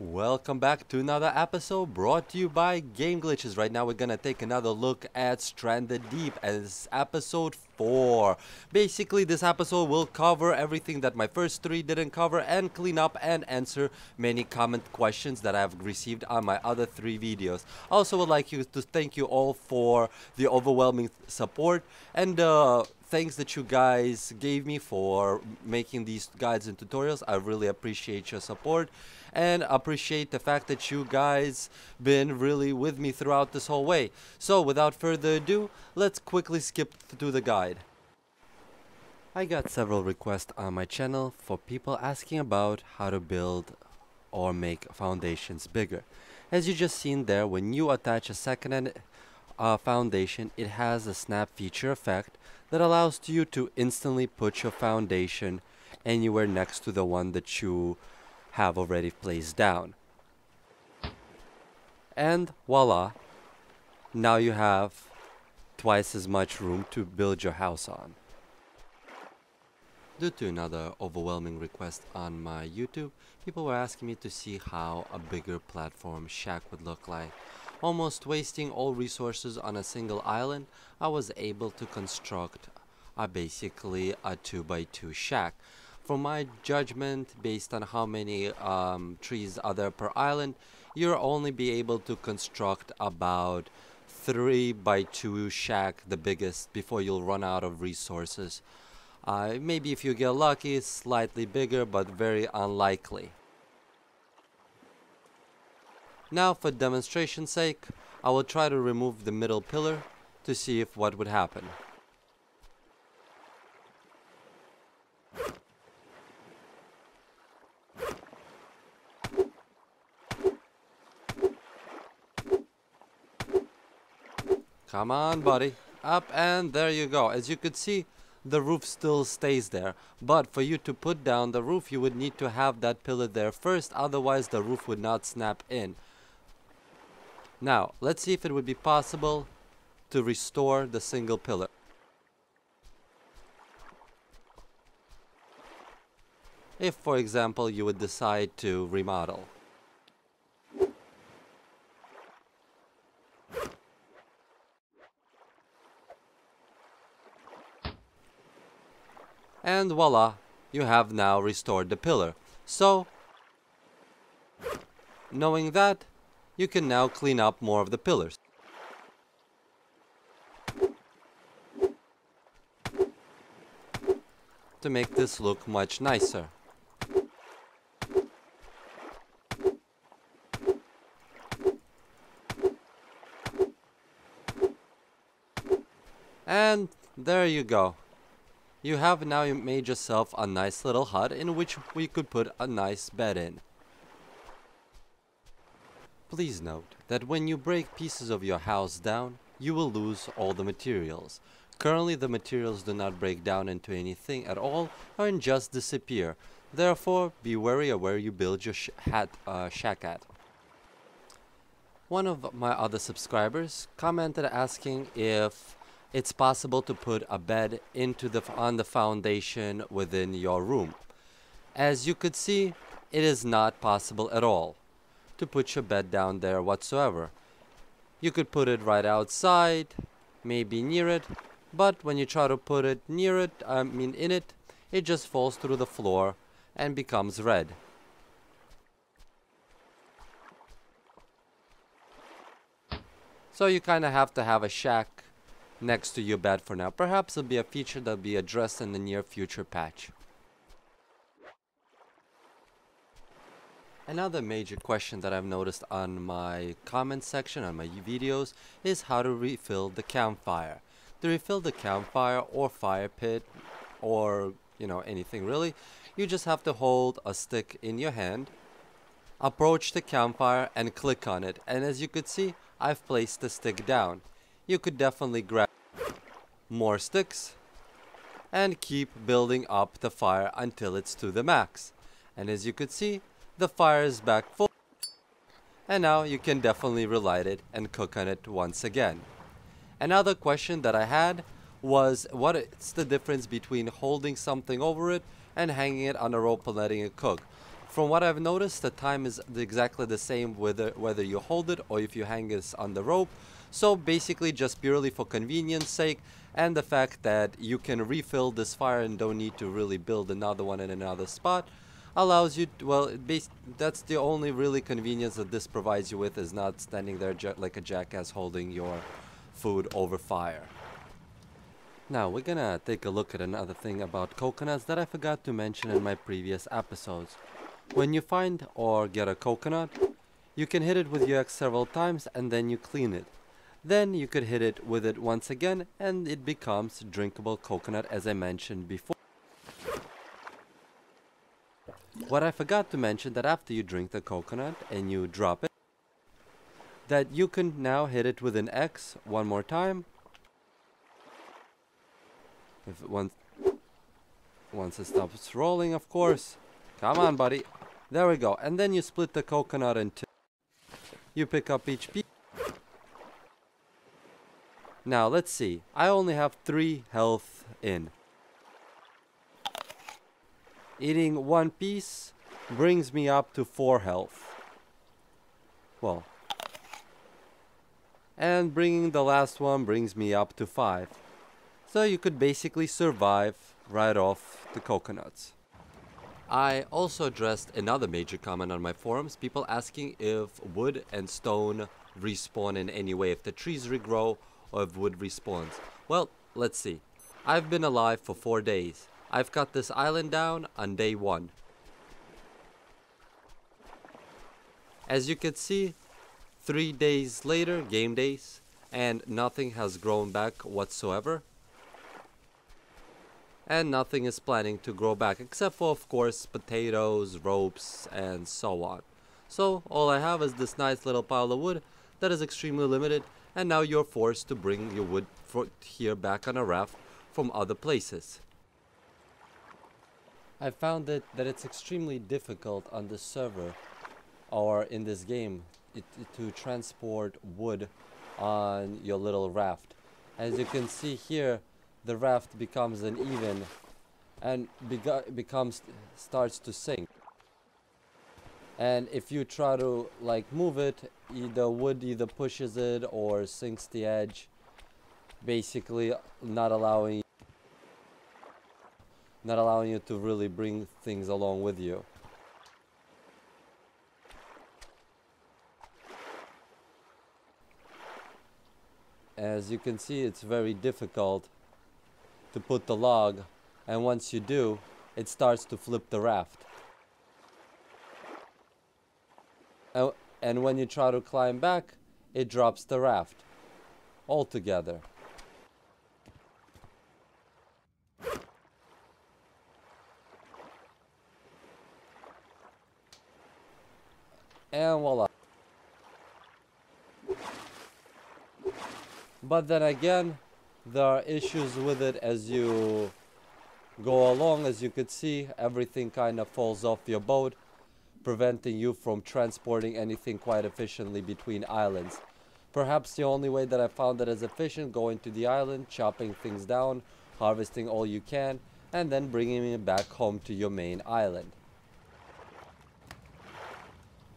Welcome back to another episode brought to you by Game Glitches. Right now we're gonna take another look at Stranded Deep as episode 4. Basically this episode will cover everything that my first 3 didn't cover and clean up and answer many comment questions that I've received on my other 3 videos. I also would like you to thank you all for the overwhelming support and uh thanks that you guys gave me for making these guides and tutorials. I really appreciate your support and appreciate the fact that you guys been really with me throughout this whole way. So without further ado, let's quickly skip to the guide. I got several requests on my channel for people asking about how to build or make foundations bigger. As you just seen there, when you attach a second uh, foundation, it has a snap feature effect that allows you to instantly put your foundation anywhere next to the one that you have already placed down. And voila, now you have twice as much room to build your house on. Due to another overwhelming request on my YouTube, people were asking me to see how a bigger platform shack would look like. Almost wasting all resources on a single island, I was able to construct a basically a 2x2 shack for my judgment, based on how many um, trees are there per island, you'll only be able to construct about 3 by 2 shack, the biggest, before you'll run out of resources. Uh, maybe if you get lucky, slightly bigger, but very unlikely. Now, for demonstration's sake, I will try to remove the middle pillar to see if what would happen. Come on, buddy. Up and there you go. As you could see, the roof still stays there. But for you to put down the roof, you would need to have that pillar there first. Otherwise, the roof would not snap in. Now, let's see if it would be possible to restore the single pillar. If, for example, you would decide to remodel. And voila, you have now restored the pillar. So, knowing that, you can now clean up more of the pillars. To make this look much nicer. And there you go. You have now made yourself a nice little hut in which we could put a nice bed in. Please note that when you break pieces of your house down, you will lose all the materials. Currently the materials do not break down into anything at all and just disappear. Therefore, be wary of where you build your sh hat, uh, shack at. One of my other subscribers commented asking if it's possible to put a bed into the on the foundation within your room. As you could see, it is not possible at all to put your bed down there whatsoever. You could put it right outside, maybe near it, but when you try to put it near it, I mean in it, it just falls through the floor and becomes red. So you kind of have to have a shack next to your bed for now. Perhaps it'll be a feature that'll be addressed in the near future patch. Another major question that I've noticed on my comment section on my videos is how to refill the campfire. To refill the campfire or fire pit or you know anything really, you just have to hold a stick in your hand, approach the campfire and click on it and as you could see I've placed the stick down. You could definitely grab more sticks, and keep building up the fire until it's to the max. And as you could see, the fire is back full. And now you can definitely relight it and cook on it once again. Another question that I had was what's the difference between holding something over it and hanging it on a rope and letting it cook. From what I've noticed, the time is exactly the same whether whether you hold it or if you hang it on the rope. So basically just purely for convenience sake and the fact that you can refill this fire and don't need to really build another one in another spot allows you to, well that's the only really convenience that this provides you with is not standing there like a jackass holding your food over fire. Now we're gonna take a look at another thing about coconuts that I forgot to mention in my previous episodes. When you find or get a coconut, you can hit it with your axe several times and then you clean it. Then you could hit it with it once again and it becomes drinkable coconut as I mentioned before. What I forgot to mention that after you drink the coconut and you drop it, that you can now hit it with an X one more time. If once, once it stops rolling, of course. Come on, buddy. There we go. And then you split the coconut in two. You pick up each piece. Now, let's see. I only have three health in. Eating one piece brings me up to four health. Well. And bringing the last one brings me up to five. So you could basically survive right off the coconuts. I also addressed another major comment on my forums, people asking if wood and stone respawn in any way, if the trees regrow or if wood respawns. Well, let's see. I've been alive for four days. I've cut this island down on day one. As you can see, three days later, game days, and nothing has grown back whatsoever and nothing is planning to grow back except for of course potatoes, ropes and so on. So all I have is this nice little pile of wood that is extremely limited and now you're forced to bring your wood here back on a raft from other places. I found it that it's extremely difficult on this server or in this game it, to transport wood on your little raft. As you can see here the raft becomes uneven and becomes starts to sink. And if you try to like move it the wood either pushes it or sinks the edge basically not allowing not allowing you to really bring things along with you. As you can see it's very difficult to put the log and once you do it starts to flip the raft. And, when you try to climb back it drops the raft altogether. And voila. But then again there are issues with it as you go along as you could see everything kind of falls off your boat preventing you from transporting anything quite efficiently between islands. Perhaps the only way that i found that is efficient going to the island chopping things down harvesting all you can and then bringing it back home to your main island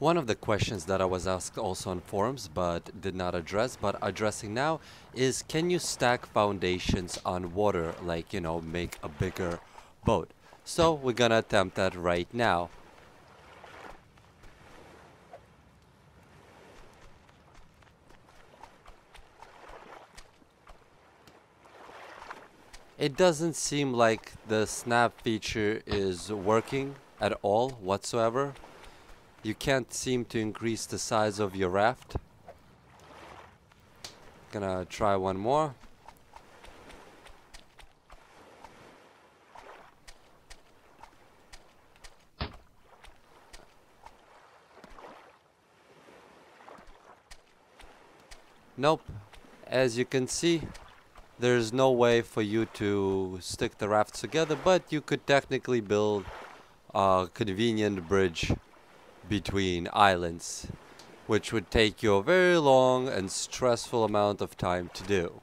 one of the questions that I was asked also on forums but did not address but addressing now is can you stack foundations on water like you know make a bigger boat. So we're gonna attempt that right now. It doesn't seem like the snap feature is working at all whatsoever you can't seem to increase the size of your raft. Gonna try one more. Nope. As you can see, there's no way for you to stick the rafts together, but you could technically build a convenient bridge between islands, which would take you a very long and stressful amount of time to do.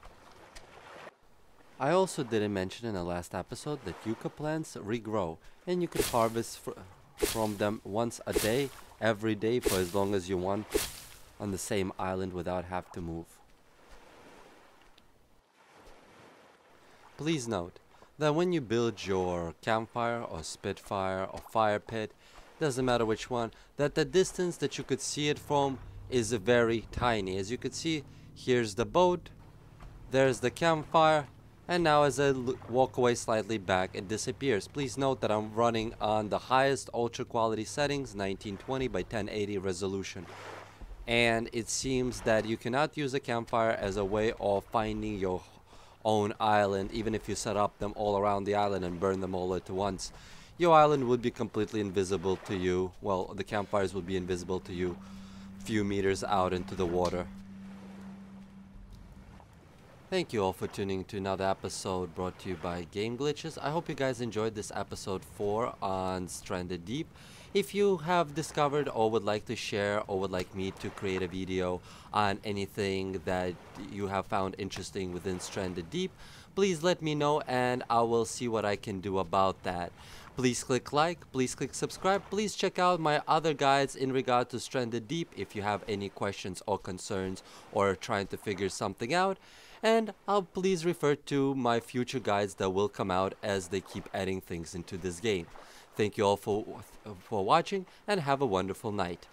I also didn't mention in the last episode that yucca plants regrow and you could harvest fr from them once a day, every day for as long as you want on the same island without have to move. Please note that when you build your campfire or spitfire or fire pit, doesn't matter which one, that the distance that you could see it from is very tiny. As you could see, here's the boat, there's the campfire, and now as I walk away slightly back, it disappears. Please note that I'm running on the highest ultra quality settings, 1920 by 1080 resolution. And it seems that you cannot use a campfire as a way of finding your own island, even if you set up them all around the island and burn them all at once. Your island would be completely invisible to you. Well, the campfires would be invisible to you few meters out into the water. Thank you all for tuning to another episode brought to you by Game Glitches. I hope you guys enjoyed this episode 4 on Stranded Deep. If you have discovered or would like to share or would like me to create a video on anything that you have found interesting within Stranded Deep, please let me know and I will see what I can do about that. Please click like, please click subscribe, please check out my other guides in regard to Stranded Deep if you have any questions or concerns or trying to figure something out. And I'll please refer to my future guides that will come out as they keep adding things into this game. Thank you all for, for watching and have a wonderful night.